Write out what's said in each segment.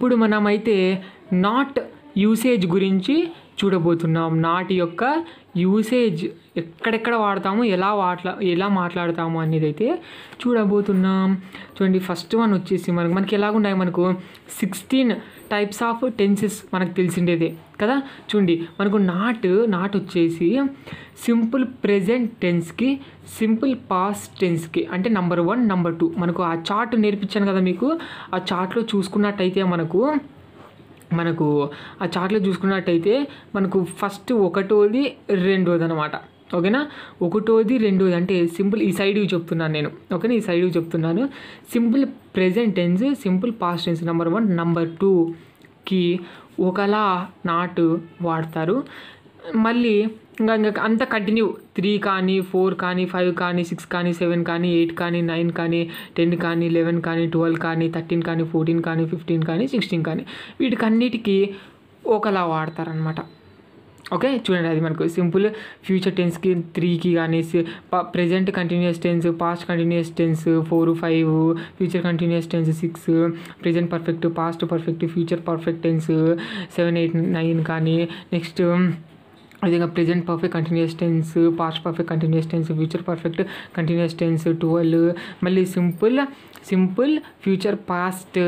ఇప్పుడు మనమైతే not usage గురించి చూడబోతున్నాం. నాట్ యొక్క యూసేజ్ ఎక్కడెక్కడ వాడతాము ఎలా వాట్లా ఎలా మాట్లాడతాము అనేది అయితే చూడబోతున్నాం. చూడండి ఫస్ట్ వన్ వచ్చేసి మనకు మనకి ఎలాగున్నాయి? మనకు సిక్స్టీన్ టైప్స్ ఆఫ్ టెన్సెస్ మనకు తెలిసిండేదే. కదా? చూడండి మనకు నాట్ నాట్ వచ్చేసి సింపుల్ ప్రెజెంట్ టెన్స్కి సింపుల్ పాస్ట్ టెన్స్కి అంటే నంబర్ వన్ నంబర్ టూ. మనకు ఆ చార్ట్ నేర్పించాను కదా మీకు? ఆ చార్ట్లో చూసుకున్నట్టయితే మనకు మనకు ఆ చార్ట్లో చూసుకున్నట్టయితే మనకు ఫస్ట్ ఒకటోది రెండోది అనమాట ఓకేనా? ఒకటోది రెండోది అంటే సింపుల్ ఈ సైడ్ చెప్తున్నాను నేను. ఓకేనా? ఈ సైడ్ చెప్తున్నాను. Simple present tense simple past tense number one number టూకి ఒకలా నాటు వాడతారు. మళ్ళీ ఇంకా ఇంకా అంత కంటిన్యూ త్రీ కానీ ఫోర్ కానీ ఫైవ్ కానీ సిక్స్ కానీ సెవెన్ కానీ ఎయిట్ కానీ నైన్ కానీ టెన్ కానీ లెవెన్ కానీ ట్వెల్వ్ కానీ థర్టీన్ కానీ ఫోర్టీన్ కానీ ఫిఫ్టీన్ కానీ సిక్స్టీన్ కానీ వీటికన్నిటికీ ఒకలా వాడతారనమాట ఓకే చూడండి అది మనకు సింపుల్ ఫ్యూచర్ టెన్స్కి త్రీకి కానీ present continuous tense past continuous tense four five future continuous tense six present perfect past perfect future perfect tense seven eight nine కానీ నెక్స్ట్ విధంగా present perfect continuous tense past perfect continuous tense future perfect continuous tense twelve మళ్ళీ simple simple future past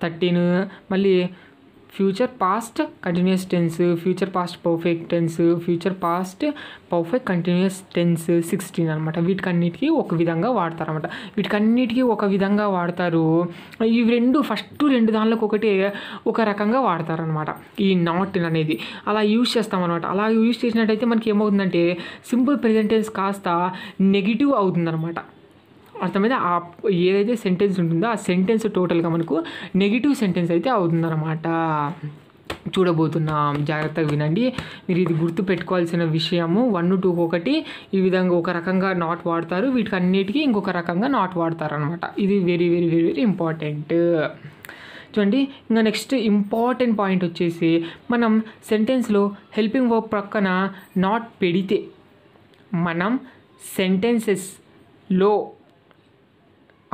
thirteen మళ్ళీ future past continuous tense future past perfect tense future past perfect continuous tense sixteen అనమాట వీటికన్నిటికీ ఒక విధంగా వాడతారనమాట వీటికన్నిటికీ ఒక విధంగా వాడతారు. ఇవి రెండు ఫస్ట్ రెండు దానిలోకి ఒకటి ఒక రకంగా వాడతారనమాట ఈ నాట్ అనేది. అలా యూజ్ చేస్తామన్నమాట. అలా యూజ్ చేసినట్టయితే మనకి ఏమవుతుందంటే సింపుల్ ప్రెజెంటెన్స్ కాస్త నెగిటివ్ అవుతుందన్నమాట. అర్థమైతే ఆ ఏదైతే సెంటెన్స్ ఉంటుందో ఆ సెంటెన్స్ టోటల్గా మనకు నెగిటివ్ సెంటెన్స్ అయితే అవుతుందన్నమాట. చూడబోతున్నాం. జాగ్రత్తగా వినండి. మీరు ఇది గుర్తు పెట్టుకోవాల్సిన విషయము. వన్ టూ ఒకటి ఈ విధంగా ఒక రకంగా నాట్ వాడతారు. వీటికి అన్నిటికీ ఇంకొక రకంగా నాట్ వాడతారు అనమాట ఇది very very very very important చూడండి ఇంకా నెక్స్ట్ ఇంపార్టెంట్ పాయింట్ వచ్చేసి మనం సెంటెన్స్లో హెల్పింగ్ వర్క్ ప్రక్కన నాట్ పెడితే మనం సెంటెన్సెస్లో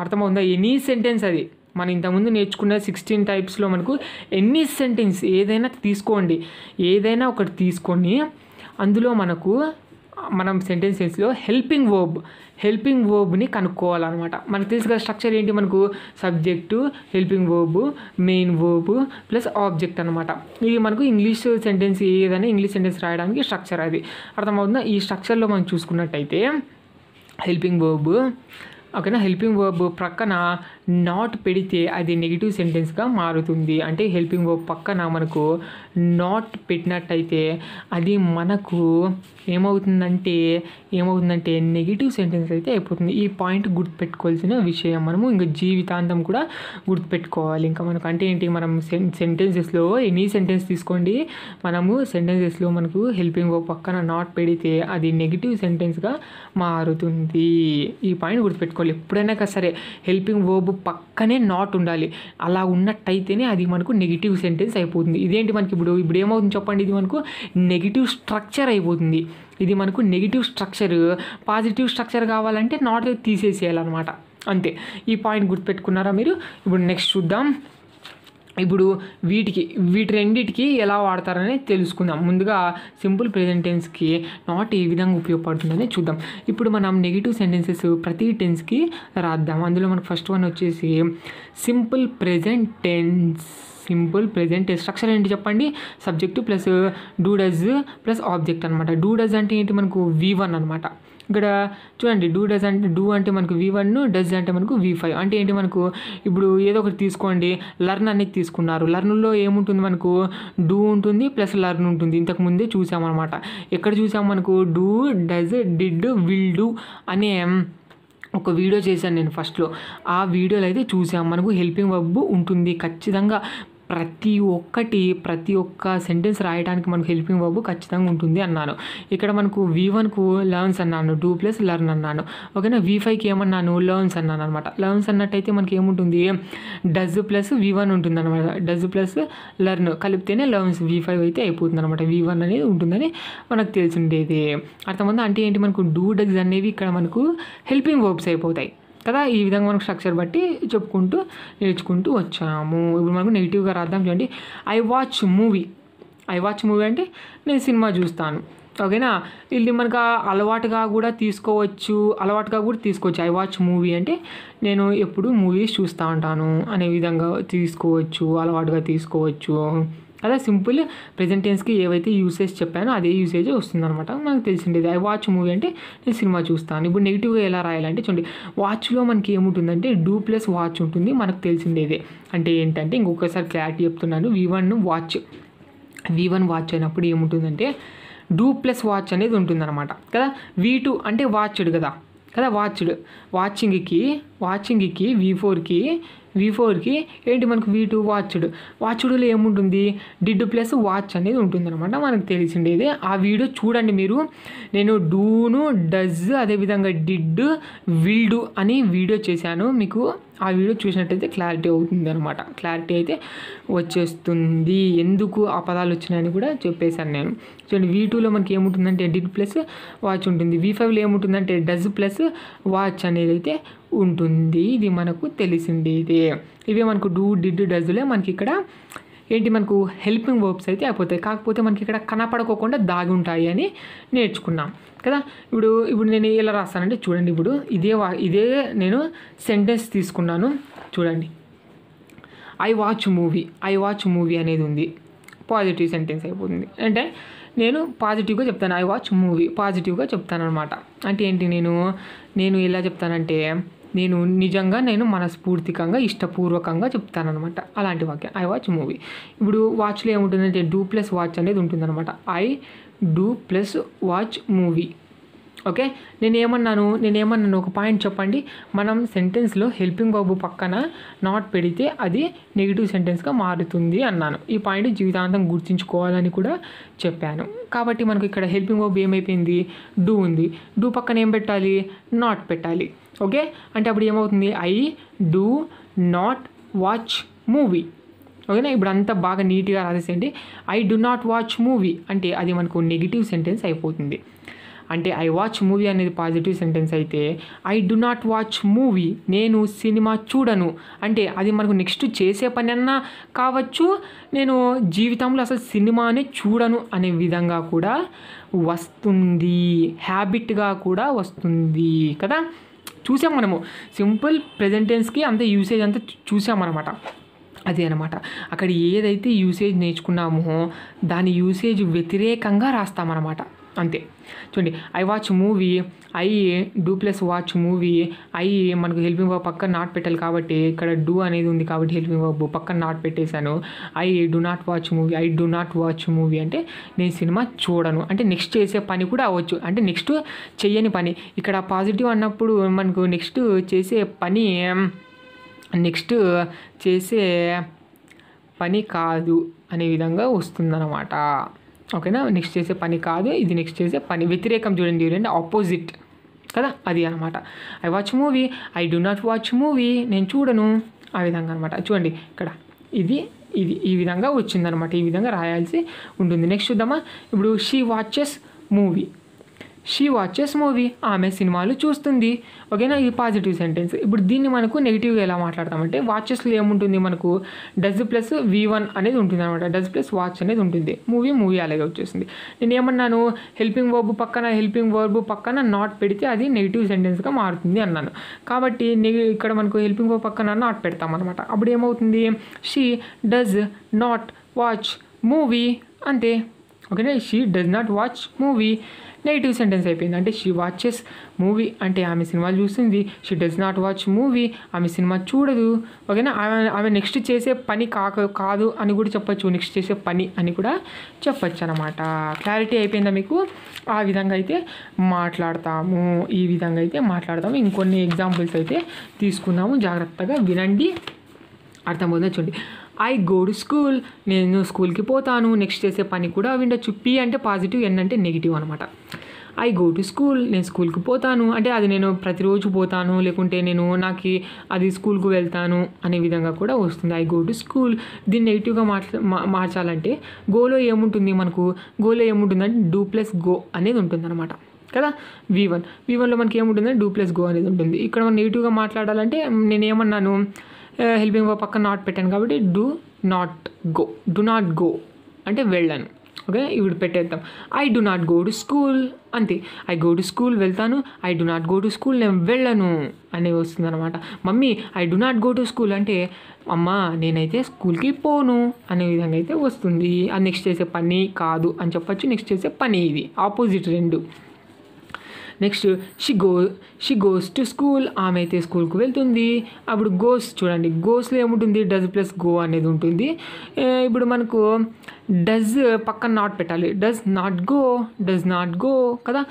అర్థమవుతుందా? ఎనీ సెంటెన్స్ అది. మనం ఇంతకుముందు నేర్చుకున్న సిక్స్టీన్ టైప్స్లో మనకు ఎన్ని సెంటెన్స్ ఏదైనా తీసుకోండి. ఏదైనా ఒకటి తీసుకొని అందులో మనకు మనం సెంటెన్సెస్లో హెల్పింగ్ వర్బ్ హెల్పింగ్ వర్బ్ని కనుక్కోవాలన్నమాట. మనకు తెలుసు కదా స్ట్రక్చర్ ఏంటి మనకు? Subject helping verb main verb plus object అనమాట ఇది మనకు ఇంగ్లీష్ సెంటెన్స్ ఏదైనా ఇంగ్లీష్ సెంటెన్స్ రాయడానికి స్ట్రక్చర్ అది. అర్థమవుతుందా? ఈ స్ట్రక్చర్లో మనం చూసుకున్నట్టయితే హెల్పింగ్ వర్బ్ ఓకేనా? హెల్పింగ్ వర్బ్ ప్రక్కన నాట్ పెడితే అది నెగిటివ్ సెంటెన్స్గా మారుతుంది. అంటే హెల్పింగ్ వర్బ్ పక్కన మనకు నాట్ పెట్టినట్టయితే అది మనకు ఏమవుతుందంటే ఏమవుతుందంటే నెగిటివ్ సెంటెన్స్ అయితే అయిపోతుంది. ఈ పాయింట్ గుర్తుపెట్టుకోవాల్సిన విషయం. మనము ఇంకా జీవితాంతం కూడా గుర్తుపెట్టుకోవాలి. ఇంకా మనకు అంటే ఏంటి మనం సెన్ సెంటెన్సెస్లో ఎనీ సెంటెన్స్ తీసుకోండి. మనము సెంటెన్సెస్లో మనకు హెల్పింగ్ వర్బ్ పక్కన నాట్ పెడితే అది నెగిటివ్ సెంటెన్స్గా మారుతుంది. ఈ పాయింట్ గుర్తుపెట్టుకోవాలి. ఎప్పుడైనా సరే హెల్పింగ్ వర్బ్ పక్కనే నాట్ ఉండాలి. అలా ఉన్నట్టయితేనే అది మనకు నెగిటివ్ సెంటెన్స్ అయిపోతుంది. ఇదేంటి మనకి ఇప్పుడు ఇప్పుడు ఏమవుతుంది చెప్పండి. ఇది మనకు నెగిటివ్ స్ట్రక్చర్ అయిపోతుంది. ఇది మనకు నెగిటివ్ స్ట్రక్చర్ పాజిటివ్ స్ట్రక్చర్ కావాలంటే నాట్ తీసేసేయాలన్నమాట. అంతే. ఈ పాయింట్ గుర్తుపెట్టుకున్నారా మీరు? ఇప్పుడు నెక్స్ట్ చూద్దాం. ఇప్పుడు వీటికి వీటి రెండిటికి ఎలా వాడతారని తెలుసుకుందాం. ముందుగా సింపుల్ ప్రెజెంట్ టెన్స్కి నాట్ ఏ విధంగా ఉపయోగపడుతుందని చూద్దాం. ఇప్పుడు మనం నెగిటివ్ సెంటెన్సెస్ ప్రతి టెన్స్కి రాద్దాం. అందులో మనకు ఫస్ట్ వన్ వచ్చేసి simple present tense simple present structure ఏంటి చెప్పండి? Subject plus do does plus object అనమాట డూ డజ్ అంటే ఏంటి? మనకు వి వన్ అనమాట ఇక్కడ చూడండి డూ డజ్ అంటే డూ అంటే మనకు వి వన్ డజ్ అంటే మనకు వి ఫైవ్ అంటే ఏంటి మనకు ఇప్పుడు ఏదో ఒకటి తీసుకోండి లర్న్ అనేది తీసుకున్నారు. లర్న్లో ఏముంటుంది మనకు డూ ఉంటుంది ప్లస్ లర్న్ ఉంటుంది. ఇంతకు ముందే చూసామన్నమాట ఎక్కడ చూసాం మనకు do does did will do అనే ఒక వీడియో చేశాను నేను ఫస్ట్లో ఆ వీడియోలో అయితే చూసాం. మనకు హెల్పింగ్ వబ్బు ఉంటుంది. ఖచ్చితంగా ప్రతి ఒక్కటి ప్రతి ఒక్క సెంటెన్స్ రాయడానికి మనకు హెల్పింగ్ వర్బ్ ఖచ్చితంగా ఉంటుంది అన్నాను. ఇక్కడ మనకు వి వన్కు లర్న్స్ అన్నాను డూ ప్లస్ లర్న్ అన్నాను. ఓకేనా? వి ఫైవ్కి ఏమన్నాను? లర్న్స్ అన్నాను అనమాట లర్న్స్ అన్నట్టయితే మనకి ఏముంటుంది? డజ్ ప్లస్ వి వన్ ఉంటుంది అనమాట డజ్ ప్లస్ లర్న్ కలిపితేనే లర్న్స్ వి ఫైవ్ అయితే అయిపోతుంది అనమాట వి వన్ అనేది ఉంటుందని మనకు తెలిసి ఉండేది అర్థమైందా అంటే ఏంటి? మనకు డూ డగ్స్ అనేవి ఇక్కడ మనకు హెల్పింగ్ వర్బ్స్ అయిపోతాయి. కదా? ఈ విధంగా మనకు స్ట్రక్చర్ బట్టి చెప్పుకుంటూ నేర్చుకుంటూ వచ్చాము. ఇప్పుడు మనకు నెగిటివ్గా రాద్దాం చూడండి. I watch movie. I watch movie అంటే నేను సినిమా చూస్తాను. ఓకేనా? ఇది మనకు అలవాటుగా కూడా తీసుకోవచ్చు అలవాటుగా కూడా తీసుకోవచ్చు. ఐ వాచ్ మూవీ అంటే నేను ఎప్పుడు మూవీస్ చూస్తూ ఉంటాను అనే విధంగా తీసుకోవచ్చు అలవాటుగా తీసుకోవచ్చు. అదే సింపుల్ ప్రజెంట్ టెన్స్కి ఏవైతే యూసేజ్ చెప్పానో అదే యూసేజ్ వస్తుందన్నమాట. మనకు తెలిసిండేది. ఐ వాచ్ మూవీ అంటే నేను సినిమా చూస్తాను. ఇప్పుడు నెగిటివ్గా ఎలా రాయాలంటే చూడండి వాచ్లో మనకి ఏముంటుందంటే డూ ప్లస్ వాచ్ ఉంటుంది మనకు తెలిసిండేదే. అంటే ఏంటంటే ఇంకొకసారి క్లారిటీ చెప్తున్నాను. V one watch V one watch అయినప్పుడు ఏముంటుందంటే డూ ప్లస్ వాచ్ అనేది ఉంటుందన్నమాట. కదా వి టూ అంటే వాచ్డ్ కదా. కదా వాచ్డ్ వాచింగ్కి వాచింగ్కి వి ఫోర్కి వి ఫోర్కి ఏంటి మనకు వి టూ వాచ్డ్ వాచ్డ్లో ఏముంటుంది? డిడ్ ప్లస్ వాచ్ అనేది ఉంటుందన్నమాట. మనకు తెలిసిండేది. ఆ వీడియో చూడండి మీరు. నేను డూను డజ్ అదేవిధంగా డిడ్ విల్డు అని వీడియో చేశాను. మీకు ఆ వీడియో చూసినట్టయితే క్లారిటీ అవుతుంది అనమాట క్లారిటీ అయితే వచ్చేస్తుంది. ఎందుకు ఆ పదాలు వచ్చినాయని కూడా చెప్పేశాను నేను. చూడండి వీ టూలో మనకి ఏముంటుందంటే డిడ్ ప్లస్ వాచ్ ఉంటుంది. వీ ఫైవ్లో ఏముంటుందంటే డజ్ ప్లస్ వాచ్ అనేది అయితే ఉంటుంది. ఇది మనకు తెలిసిండేదే ఇవే మనకు డూ డిడ్ డజ్లే మనకి ఇక్కడ ఏంటి మనకు హెల్పింగ్ వర్బ్స్ అయితే అయిపోతాయి. కాకపోతే మనకి ఇక్కడ కనపడకోకుండా దాగి ఉంటాయి అని నేర్చుకున్నాం. కదా? ఇప్పుడు ఇప్పుడు నేను ఎలా రాస్తానంటే చూడండి ఇప్పుడు ఇదే వా ఇదే నేను సెంటెన్స్ తీసుకున్నాను. చూడండి. I watch movie I watch movie అనేది ఉంది. పాజిటివ్ సెంటెన్స్ అయిపోతుంది. అంటే నేను పాజిటివ్గా చెప్తాను. ఐ వాచ్ మూవీ పాజిటివ్గా చెప్తాను అనమాట అంటే ఏంటి నేను నేను ఎలా చెప్తానంటే నేను నిజంగా నేను మనస్ఫూర్తికంగా ఇష్టపూర్వకంగా చెప్తానమాట అలాంటి వాక్యం. ఐ వాచ్ మూవీ ఇప్పుడు వాచ్లో ఏముంటుందంటే డూ ప్లస్ వాచ్ అనేది ఉంటుందన్నమాట. I do plus watch movie okay నేను ఏమన్నాను నేను ఏమన్నాను ఒక పాయింట్ చెప్పండి. మనం సెంటెన్స్లో హెల్పింగ్ బాబు పక్కన నాట్ పెడితే అది నెగిటివ్ సెంటెన్స్గా మారుతుంది అన్నాను. ఈ పాయింట్ జీవితాంతం గుర్తుంచుకోవాలని కూడా చెప్పాను. కాబట్టి మనకు ఇక్కడ హెల్పింగ్ బాబు ఏమైపోయింది? డూ ఉంది. డూ పక్కన ఏం పెట్టాలి? నాట్ పెట్టాలి. ఓకే? అంటే అప్పుడు ఏమవుతుంది? I do not watch movie. ఓకేనా? ఇప్పుడు అంతా బాగా నీట్గా రాసేసేయండి. I do not watch movie అంటే అది మనకు నెగిటివ్ సెంటెన్స్ అయిపోతుంది. అంటే ఐ వాచ్ మూవీ అనేది పాజిటివ్ సెంటెన్స్ అయితే I do not watch movie నేను సినిమా చూడను. అంటే అది మనకు నెక్స్ట్ చేసే పని అన్నా కావచ్చు నేను జీవితంలో అసలు సినిమానే చూడను అనే విధంగా కూడా వస్తుంది. హ్యాబిట్గా కూడా వస్తుంది కదా? చూసాం మనము సింపుల్ ప్రెజెంటెన్స్కి అంత యూసేజ్ అంతా చూసామన్నమాట అదే అనమాట. అక్కడ ఏదైతే యూసేజ్ నేర్చుకున్నామో దాని యూసేజ్ వ్యతిరేకంగా రాస్తామన్నమాట అంతే. చూడండి I watch movie I do plus watch movie I మనకు హెల్పింగ్ వర్బ్ పక్కన నాట్ పెట్టాలి కాబట్టి ఇక్కడ డూ అనేది ఉంది కాబట్టి హెల్పింగ్ వర్బ్ పక్కన నాట్ పెట్టేశాను. I do not watch movie I do not watch movie అంటే నేను సినిమా చూడను. అంటే నెక్స్ట్ చేసే పని కూడా అవ్వచ్చు. అంటే నెక్స్ట్ చెయ్యని పని. ఇక్కడ పాజిటివ్ అన్నప్పుడు మనకు నెక్స్ట్ చేసే పని నెక్స్ట్ చేసే పని కాదు అనే విధంగా వస్తుందన్నమాట. ఓకేనా? నెక్స్ట్ చేసే పని కాదు. ఇది నెక్స్ట్ చేసే పని. వ్యతిరేకం చూడండి చూడండి. ఆపోజిట్ కదా? అది అనమాట. I watch movie I do not watch movie నేను చూడను. ఆ విధంగా అనమాట. చూడండి ఇక్కడ. ఇది ఇది ఈ విధంగా వచ్చిందనమాట. ఈ విధంగా రాయాల్సి ఉంటుంది. నెక్స్ట్ చూద్దామా? ఇప్పుడు she watches movie she watches movie ఆమె సినిమాలు చూస్తుంది. ఓకేనా? ఇది పాజిటివ్ సెంటెన్స్ ఇప్పుడు దీన్ని మనకు నెగిటివ్గా ఎలా మాట్లాడతామంటే వాచెస్లో ఏముంటుంది మనకు? డజ్ ప్లస్ వి వన్ అనేది ఉంటుంది అనమాట డజ్ ప్లస్ వాచ్ అనేది ఉంటుంది. మూవీ మూవీ అలాగే వచ్చేసింది. నేను ఏమన్నాను? హెల్పింగ్ వర్బ్ పక్కన హెల్పింగ్ వర్బ్ పక్కన నాట్ పెడితే అది నెగిటివ్ సెంటెన్స్గా మారుతుంది అన్నాను. కాబట్టి ఇక్కడ మనకు హెల్పింగ్ వర్బ్ పక్కన నాట్ పెడతాం అనమాట అప్పుడు ఏమవుతుంది? She does not watch movie అంతే. ఓకేనా? She does not watch movie negative sentence అయిపోయింది. అంటే షీ వాచెస్ మూవీ అంటే ఆమె సినిమాలు చూస్తుంది. She does not watch movie ఆమె సినిమా చూడదు. ఓకేనా? ఆమె ఆమె నెక్స్ట్ చేసే పని కాక కాదు అని కూడా చెప్పొచ్చు. నెక్స్ట్ చేసే పని అని కూడా చెప్పొచ్చు అనమాట క్లారిటీ అయిపోయిందా మీకు? ఆ విధంగా అయితే మాట్లాడతాము. ఈ విధంగా అయితే మాట్లాడతాము. ఇంకొన్ని ఎగ్జాంపుల్స్ అయితే తీసుకున్నాము జాగ్రత్తగా వినండి. అర్థమవుతుందా చూడండి. ఐ గో టు స్కూల్ నేను స్కూల్కి పోతాను నెక్స్ట్ చేసే పని కూడా ఉండొచ్చు పి అంటే పాజిటివ్ ఎన్ అంటే నెగిటివ్ అనమాట ఐ గో టు స్కూల్ నేను స్కూల్కి పోతాను అంటే అది నేను ప్రతిరోజు పోతాను లేకుంటే నేను నాకు అది స్కూల్కు వెళ్తాను అనే విధంగా కూడా వస్తుంది. ఐ గో టు స్కూల్ దీన్ని నెగిటివ్గా మార్చ మా- మార్చాలంటే గోలో ఏముంటుంది మనకు? గోలో ఏముంటుంది అంటే డూ ప్లస్ గో అనేది ఉంటుంది అనమాట కదా వి వన్ వి వన్లో మనకి ఏముంటుందంటే డూ ప్లస్ గో అనేది ఉంటుంది. ఇక్కడ మనం నెగిటివ్గా మాట్లాడాలంటే నేను ఏమన్నాను హెల్పింగ్ వర్బ్ పక్కన నాట్ పెట్టాను కాబట్టి do not go do not go అంటే వెళ్ళాను. ఓకే ఇప్పుడు పెట్టేద్దాం. I do not go to school అంతే. ఐ గో టు స్కూల్ వెళ్తాను. I do not go to school నేను వెళ్ళను అనేది వస్తుందన్నమాట. Mummy I do not go to school అంటే అమ్మ నేనైతే స్కూల్కి పోను అనే విధంగా అయితే వస్తుంది. అది నెక్స్ట్ చేసే పని కాదు అని చెప్పొచ్చు. నెక్స్ట్ చేసే పని ఇది. ఆపోజిట్ రెండు. Next she go she goes to school ఆమె అయితే స్కూల్కి వెళ్తుంది. అప్పుడు గోస్ చూడండి గోస్లో ఏముంటుంది? డజ్ ప్లస్ గో అనేది ఉంటుంది. ఇప్పుడు మనకు డజ్ పక్కన నాట్ పెట్టాలి. Does not go does not go కదా?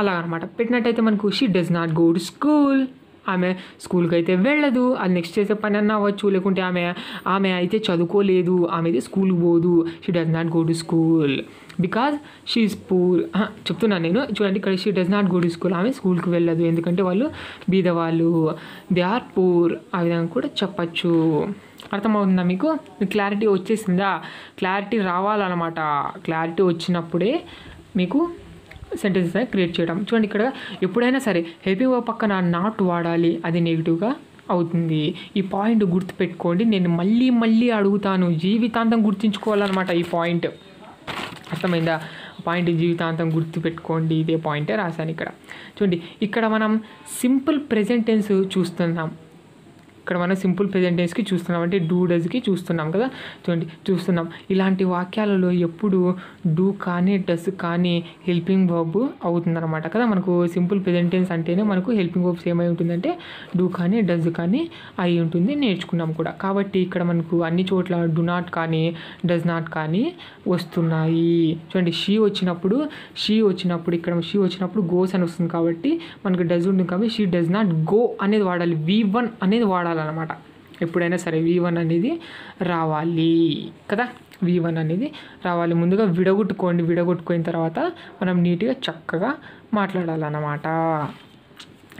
అలా అనమాట పెట్టినట్టయితే మనకు she does not go to school. ఆమె స్కూల్కి అయితే వెళ్ళదు. అది నెక్స్ట్ చేసే పని అన్న అవ్వచ్చు. లేకుంటే ఆమె ఆమె అయితే చదువుకోలేదు. ఆమె అయితే స్కూల్కి పోదు. She does not go to school. Because she poor చెప్తున్నాను నేను. చూడండి ఇక్కడ she does not go to school ఆమె స్కూల్కి వెళ్ళదు. ఎందుకంటే వాళ్ళు బీదవాళ్ళు. దే ఆర్ పూర్ ఆ విధంగా కూడా చెప్పచ్చు. అర్థమవుతుందా మీకు? క్లారిటీ వచ్చేసిందా? క్లారిటీ రావాలన్నమాట. క్లారిటీ వచ్చినప్పుడే మీకు సెంటెన్సెస్ క్రియేట్ చేయడం. చూడండి ఇక్కడ ఎప్పుడైనా సరే హెల్పింగ్ వర్బ్ పక్కన నాట్ వాడాలి. అది నెగిటివ్గా అవుతుంది. ఈ పాయింట్ గుర్తుపెట్టుకోండి. నేను మళ్ళీ మళ్ళీ అడుగుతాను. జీవితాంతం గుర్తుంచుకోవాలన్నమాట ఈ పాయింట్ అర్థమైందా? పాయింట్ జీవితాంతం గుర్తుపెట్టుకోండి ఇదే పాయింటే రాశాను ఇక్కడ. చూడండి ఇక్కడ మనం సింపుల్ ప్రెజెంట్ టెన్స్ చూస్తున్నాం. ఇక్కడ మనం సింపుల్ ప్రెజెంట్ టెన్స్కి చూస్తున్నాం. అంటే డూ డజ్కి చూస్తున్నాం కదా. చూడండి చూస్తున్నాం. ఇలాంటి వాక్యాలలో ఎప్పుడు డూ కానీ డస్ కానీ హెల్పింగ్ వర్బ్ అవుతుందన్నమాట కదా. మనకు సింపుల్ ప్రెజెంట్ టెన్స్ అంటేనే మనకు హెల్పింగ్ వర్బ్స్ ఏమై ఉంటుందంటే డూ కానీ డజ్ కానీ అయి ఉంటుంది నేర్చుకున్నాం కూడా. కాబట్టి ఇక్కడ మనకు అన్ని చోట్ల డు నాట్ కానీ డస్ నాట్ కానీ వస్తున్నాయి. చూడండి షీ వచ్చినప్పుడు షీ వచ్చినప్పుడు ఇక్కడ షీ వచ్చినప్పుడు గోస్ అని వస్తుంది కాబట్టి మనకు డజ్ ఉంటుంది కాబట్టి షీ డస్ నాట్ గో అనేది వాడాలి. వి వన్ అనేది వాడాలి. వాడాలన్నమాట ఎప్పుడైనా సరే వి వన్ అనేది రావాలి కదా? వి వన్ అనేది రావాలి. ముందుగా విడగొట్టుకోండి. విడగొట్టుకున్న తర్వాత మనం నీట్గా చక్కగా మాట్లాడాలన్నమాట.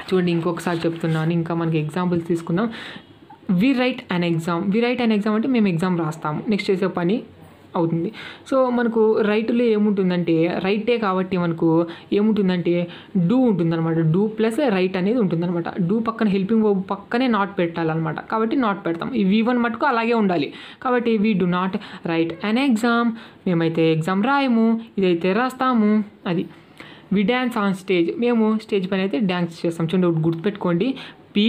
చూడండి ఇంకొకసారి చెప్తున్నాను. ఇంకా మనకి ఎగ్జాంపుల్స్ తీసుకుందాం. We write an exam we write an exam అంటే మేము ఎగ్జామ్ రాస్తాము. నెక్స్ట్ చేసే పని అవుతుంది. సో మనకు రైట్లో ఏముంటుందంటే రైటే కాబట్టి మనకు ఏముంటుందంటే డూ ఉంటుందన్నమాట. డూ ప్లస్ రైట్ అనేది ఉంటుందన్నమాట. డూ పక్కన హెల్పింగ్ వర్బ్ పక్కనే నాట్ పెట్టాలన్నమాట. కాబట్టి నాట్ పెడతాం. ఈ వీ వన్ మటుకు అలాగే ఉండాలి. కాబట్టి we do not write. An exam మేమైతే ఎగ్జామ్ రాయము ఇదైతే రాస్తాము అది. We dance on stage. మేము స్టేజ్ పైన అయితే డ్యాన్స్ చేస్తాం. చూడండి గుర్తుపెట్టుకోండి. పి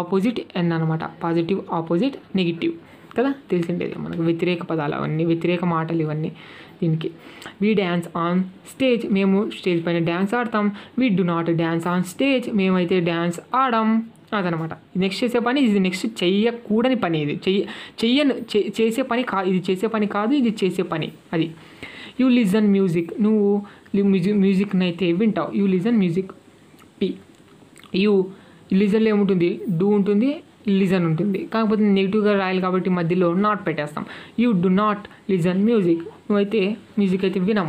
ఆపోజిట్ ఎన్ అనమాట పాజిటివ్ ఆపోజిట్ నెగిటివ్ కదా? తెలిసిండేది మనకు. వ్యతిరేక పదాలు అవన్నీ వ్యతిరేక మాటలు ఇవన్నీ దీనికి. వీ డ్యాన్స్ ఆన్ స్టేజ్ మేము స్టేజ్ పైన డ్యాన్స్ ఆడతాం. We do not dance on stage మేమైతే డ్యాన్స్ ఆడం. అదనమాట. నెక్స్ట్ చేసే పని ఇది నెక్స్ట్ చెయ్యకూడని పని ఇది. చెయ్య చెయ్యను చే- చేసే పని కా ఇది చేసే పని కాదు ఇది చేసే పని అది. యూ లిజన్ మ్యూజిక్ నువ్వు మ్యూజిక్ మ్యూజిక్ని అయితే వింటావు. యూ లిజన్ మ్యూజిక్ పి యూ లిజన్లో ఏముంటుంది? డూ ఉంటుంది. లిజన్ ఉంటుంది. కాకపోతే నెగిటివ్గా రాయాలి కాబట్టి మధ్యలో నాట్ పెట్టేస్తాం. You do not listen music నువ్వైతే మ్యూజిక్ అయితే వినవు.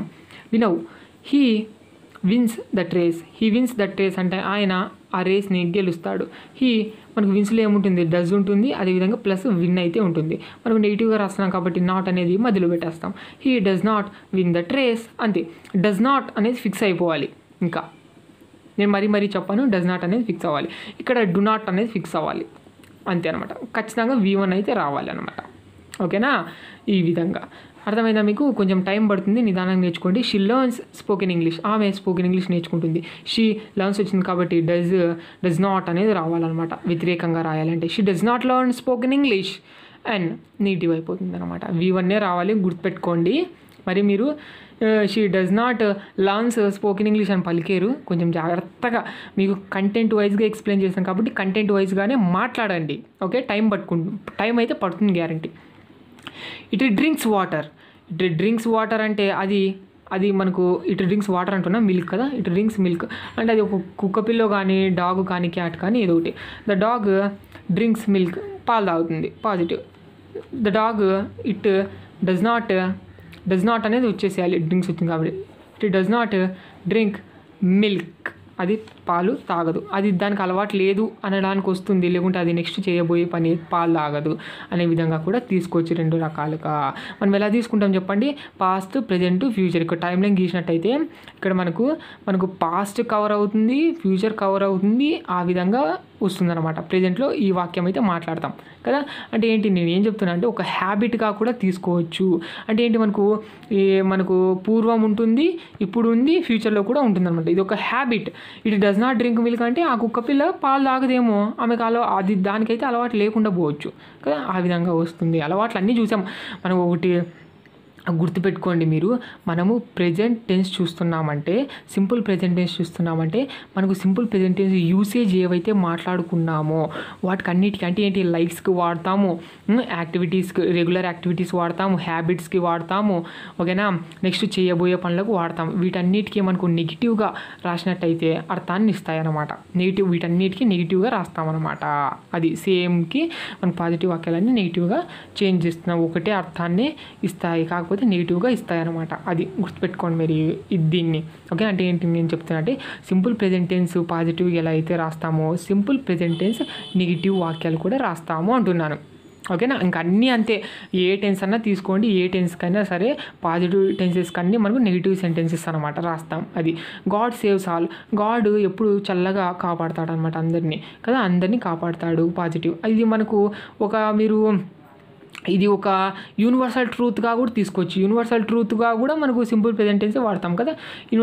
వినవు. He wins that race he wins that race అంటే ఆయన ఆ రేస్ని గెలుస్తాడు. హీ మనకు విన్స్లో ఏముంటుంది? డజ్ ఉంటుంది. అదేవిధంగా ప్లస్ విన్ అయితే ఉంటుంది. మనం నెగిటివ్గా రాస్తున్నాం కాబట్టి నాట్ అనేది మధ్యలో పెట్టేస్తాం. He does not win that race అంతే. డస్ నాట్ అనేది ఫిక్స్ అయిపోవాలి. ఇంకా. నేను మరీ మరీ చెప్పాను. డస్ నాట్ అనేది ఫిక్స్ అవ్వాలి. ఇక్కడ డు నాట్ అనేది ఫిక్స్ అవ్వాలి. అంతే అనమాట ఖచ్చితంగా వి వన్ అయితే రావాలి అనమాట ఓకేనా? ఈ విధంగా. అర్థమైందా మీకు? కొంచెం టైం పడుతుంది నిదానంగా నేర్చుకోండి. షీ లర్న్స్ స్పోకెన్ ఇంగ్లీష్ ఆమె స్పోకెన్ ఇంగ్లీష్ నేర్చుకుంటుంది. షీ లర్న్స్ వచ్చింది కాబట్టి డజ్ డజ్ నాట్ అనేది రావాలన్నమాట. వ్యతిరేకంగా రాయాలంటే. She does not learn spoken English and negative అయిపోతుంది అనమాట వి వన్నే రావాలి గుర్తుపెట్టుకోండి. మరి మీరు she does not learns spoken English అని పలికేరు. కొంచెం జాగ్రత్తగా మీకు కంటెంట్ వైజ్గా ఎక్స్ప్లెయిన్ చేస్తాం కాబట్టి కంటెంట్ వైజ్గానే మాట్లాడండి. ఓకే టైం పట్టుకుంటు టైం అయితే పడుతుంది guarantee it drinks water it drinks water అంటే అది అది మనకు ఇటు డ్రింక్స్ వాటర్ అంటున్నా మిల్క్ కదా? ఇట్ డ్రింక్స్ మిల్క్ అంటే అది ఒక కుక్క పిల్లో కానీ డాగ్ కానీ క్యాట్ కానీ ఏదో ఒకటి. ద డాగ్ డ్రింక్స్ మిల్క్ పాలు తాగుతుంది. Positive the dog it does not does not అనేది వచ్చేసేయాలి డ్రింక్స్ వచ్చింది కాబట్టి. It does not drink milk అది పాలు తాగదు. అది దానికి అలవాటు లేదు అనడానికి వస్తుంది లేకుంటే అది నెక్స్ట్ చేయబోయే పని పాలు తాగదు అనే విధంగా కూడా తీసుకోవచ్చు రెండు రకాలుగా. మనం ఎలా తీసుకుంటాం చెప్పండి? పాస్ట్ ప్రజెంట్ ఫ్యూచర్ ఇక్కడ టైం లైన్ గీసినట్టయితే ఇక్కడ మనకు మనకు పాస్ట్ కవర్ అవుతుంది ఫ్యూచర్ కవర్ అవుతుంది ఆ విధంగా వస్తుందన్నమాట. ప్రజెంట్లో ఈ వాక్యం అయితే మాట్లాడతాం. కదా? అంటే ఏంటి? నేను ఏం చెప్తున్నా అంటే ఒక హ్యాబిట్గా కూడా తీసుకోవచ్చు. అంటే ఏంటి? మనకు ఈ మనకు పూర్వం ఉంటుంది ఇప్పుడు ఉంది ఫ్యూచర్లో కూడా ఉంటుంది అనమాట ఇది ఒక habit it does not drink milk అంటే ఆ కుక్క పిల్ల పాలు తాగదేమో. ఆమెకు అలవా అది దానికైతే అలవాటు లేకుండా పోవచ్చు. కదా? ఆ విధంగా వస్తుంది. అలవాట్లు అన్నీ చూసాం. మనం ఒకటి గుర్తుపెట్టుకోండి మీరు. మనము ప్రజెంట్ టెన్స్ చూస్తున్నామంటే సింపుల్ ప్రజెంట్ టెన్స్ చూస్తున్నామంటే మనకు సింపుల్ ప్రజెంట్ టెన్స్ యూసేజ్ ఏవైతే మాట్లాడుకున్నామో వాటికి అన్నిటికీ అంటే ఏంటి? లైక్స్కి వాడతాము యాక్టివిటీస్కి రెగ్యులర్ యాక్టివిటీస్ వాడతాము హ్యాబిట్స్కి వాడతాము ఓకేనా? నెక్స్ట్ చేయబోయే పనులకు వాడతాము. వీటన్నిటికీ మనకు నెగిటివ్గా రాసినట్టయితే అర్థాన్ని ఇస్తాయన్నమాట. నెగిటివ్ వీటన్నిటికీ నెగిటివ్గా రాస్తామన్నమాట. అది సేమ్కి మన పాజిటివ్ వాక్యాలన్నీ నెగిటివ్గా చేంజ్ చేస్తున్నాం ఒకటే అర్థాన్ని ఇస్తాయి. కాకపోతే నెగిటివ్గా ఇస్తాయి అనమాట అది గుర్తుపెట్టుకోండి మీరు దీన్ని. ఓకే అంటే ఏంటి నేను చెప్తున్నా అంటే సింపుల్ ప్రెజెంట్ టెన్స్ పాజిటివ్ ఎలా అయితే రాస్తామో సింపుల్ ప్రెజెంట్ టెన్స్ నెగిటివ్ వాక్యాలు కూడా రాస్తాము అంటున్నాను. ఓకేనా ఇంకా అన్నీ అంతే. ఏ టెన్స్ అన్నా తీసుకోండి ఏ టెన్స్కైనా సరే పాజిటివ్ టెన్సెస్ కన్నీ మనకు నెగిటివ్ సెంటెన్సెస్ అనమాట రాస్తాం అది. గాడ్ సేవ్స్ ఆల్ గాడ్ ఎప్పుడు చల్లగా కాపాడతాడు అనమాట అందరినీ. కదా? అందరినీ కాపాడతాడు పాజిటివ్ ఇది మనకు ఒక మీరు ఇది ఒక యూనివర్సల్ ట్రూత్గా కూడా తీసుకోవచ్చు యూనివర్సల్ ట్రూత్గా కూడా మనకు సింపుల్ ప్రెజెంటెన్స్ వాడతాం కదా?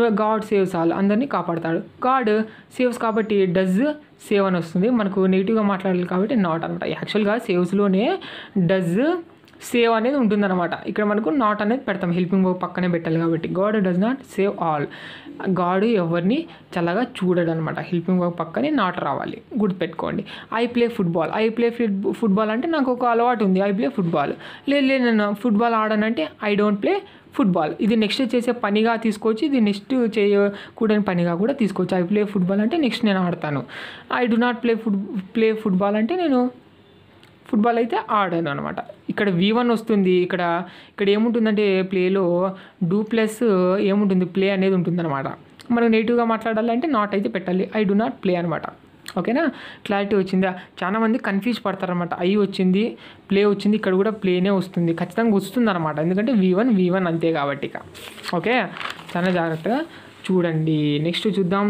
గాడ్ సేవ్స్ ఆల్ అందరినీ కాపాడతాడు. గాడ్ సేవ్స్ కాబట్టి డజ్ సేవ్ అని వస్తుంది. మనకు నెగిటివ్గా మాట్లాడాలి కాబట్టి నాట్ అనమాట. యాక్చువల్గా సేవ్స్లోనే డజ్ సేవ్ అనేది ఉంటుందన్నమాట. ఇక్కడ మనకు నాట్ అనేది పెడతాం. హెల్పింగ్ వర్క్ పక్కనే పెట్టాలి కాబట్టి. God does not save all God ఎవరిని చల్లగా చూడడు అనమాట హెల్పింగ్ వర్క్ పక్కనే నాట్ రావాలి. గుర్తుపెట్టుకోండి. I play football I play football అంటే నాకు ఒక అలవాటు ఉంది. ఐ ప్లే ఫుట్బాల్ లేదు లేదు నేను ఫుట్బాల్ ఆడనంటే ఐ డోంట్ ప్లే ఫుట్బాల్ ఇది నెక్స్ట్ చేసే పనిగా తీసుకొచ్చి ఇది నెక్స్ట్ చేయకూడని పనిగా కూడా తీసుకోవచ్చు. ఐ ప్లే ఫుట్బాల్ అంటే నెక్స్ట్ నేను ఆడతాను. I do not play foot play football అంటే నేను ఫుట్బాల్ అయితే ఆడాను అనమాట ఇక్కడ వి వన్ వస్తుంది ఇక్కడ ఇక్కడ ఏముంటుందంటే ప్లేలో డూ ప్లస్ ఏముంటుంది ప్లే అనేది ఉంటుందన్నమాట. మనం నెగిటివ్గా మాట్లాడాలంటే నాట్ అయితే పెట్టాలి ఐ డు నాట్ ప్లే అనమాట ఓకేనా క్లారిటీ వచ్చిందా? చాలా మంది కన్ఫ్యూజ్ పడతారనమాట ఐ వచ్చింది ప్లే వచ్చింది ఇక్కడ కూడా ప్లేనే వస్తుంది. ఖచ్చితంగా వస్తుంది అనమాట ఎందుకంటే వి వన్ వి వన్ అంతే కాబట్టి ఇక. ఓకే చాలా జాగ్రత్తగా చూడండి. నెక్స్ట్ చూద్దాం.